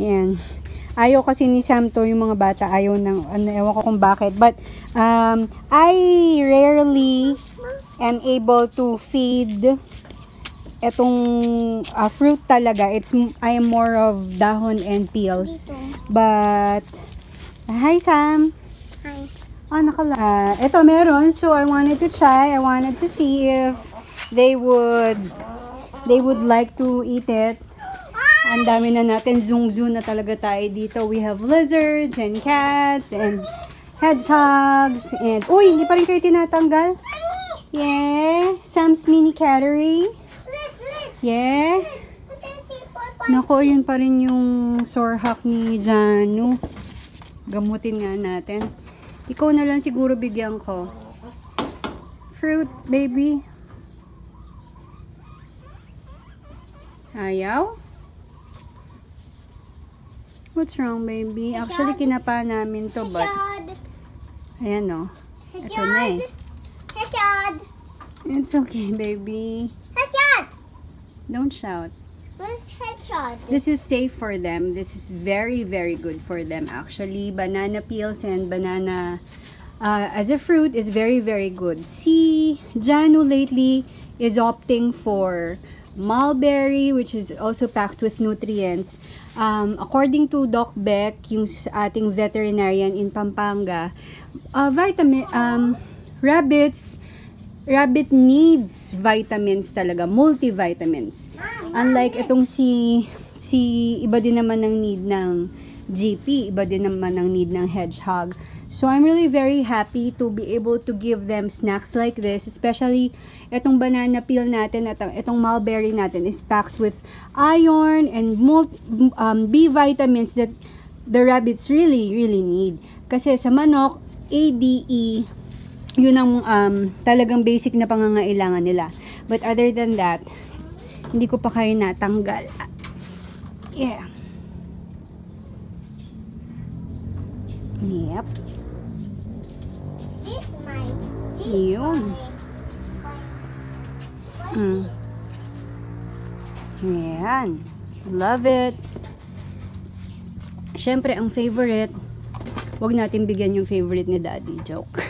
Yan. Ayaw kasi ni Sam to, yung mga bata, ayaw ng, ano, ewan ko kung bakit. But, um, I rarely am able to feed etong uh, fruit talaga. It's, I am more of dahon and peels. But, hi Sam! Hi. Ah, nakala. Uh, ito meron. So, I wanted to try. I wanted to see if they would, they would like to eat it. Ang dami na natin. Zoom-zoom na talaga tayo dito. We have lizards and cats and hedgehogs and... Uy, hindi pa rin kayo tinatanggal? Yeah. Sam's mini cattery. Yeah. Nako, yun pa rin yung sorhak ni Janu. Gamutin nga natin. Ikaw na lang siguro bigyan ko. Fruit, baby. Ayaw? What's wrong, baby? Actually, kinapa namin to, but... Ayan, o. Ito na eh. It's okay, baby. Don't shout. This is safe for them. This is very, very good for them, actually. Banana peels and banana uh, as a fruit is very, very good. See, Janu lately is opting for mulberry, which is also packed with nutrients. Um, according to Doc Beck, yung ating veterinarian in Pampanga, uh, vitamin, um, rabbits, rabbit needs vitamins talaga, multivitamins. Unlike itong si, si iba din naman ng need ng GP, iba din naman ng need ng hedgehog. So, I'm really very happy to be able to give them snacks like this, especially itong banana peel natin at itong mulberry natin is packed with iron and multi, um, B vitamins that the rabbits really, really need. Kasi sa manok, ADE, yun ang um, talagang basic na pangangailangan nila. But other than that, hindi ko pa kayo natanggal. Yeah. Yep. Yun. Mm. Ayan. Love it. Siyempre, ang favorite, wag natin bigyan yung favorite ni Daddy. Joke.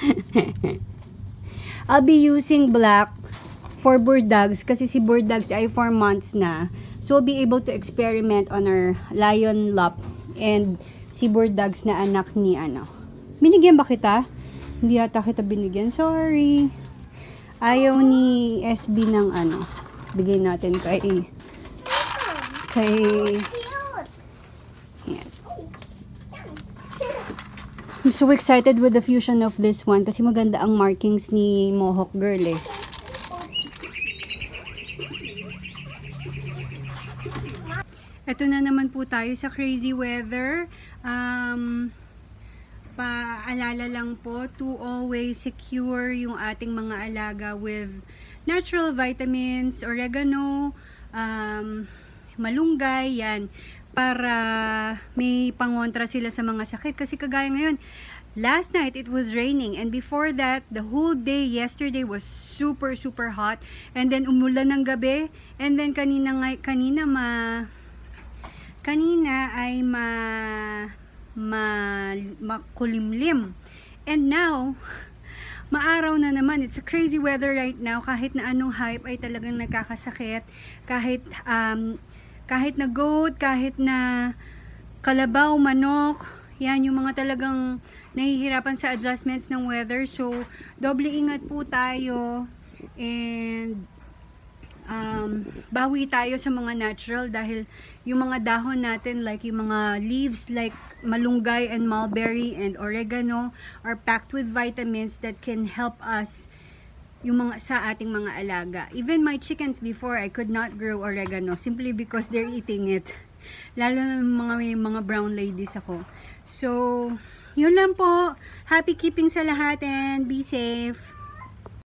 I'll be using black for bird dogs kasi si bird dogs ay 4 months na. So, we'll be able to experiment on our lion lap and si bird dogs na anak ni ano. Binigyan ba kita? Hindi yata kita binigyan. Sorry. Ayaw ni SB ng ano. Bigay natin kay kay. I'm so excited with the fusion of this one kasi maganda ang markings ni Mohawk Girl eh. Ito na naman po tayo sa crazy weather. Um, paalala lang po to always secure yung ating mga alaga with natural vitamins, oregano, um, malunggay, yan. Para may pangontra sila sa mga sakit. Kasi kagaya ngayon, last night it was raining and before that the whole day yesterday was super super hot and then umulan ng gabi and then kanina kanina ma kanina ay ma ma makulimlim. And now maaraw na naman. It's a crazy weather right now. Kahit na anong hype ay talagang nagkakasakit. Kahit um, kahit na goat kahit na kalabaw manok yan yung mga talagang nahihirapan sa adjustments ng weather. So doble ingat po tayo. And um, bawi tayo sa mga natural dahil yung mga dahon natin like yung mga leaves like malunggay and mulberry and oregano are packed with vitamins that can help us yung mga sa ating mga alaga. Even my chickens before I could not grow oregano simply because they're eating it. Lalo na mga may mga brown ladies ako. So, yun lang po. Happy keeping sa lahat and be safe.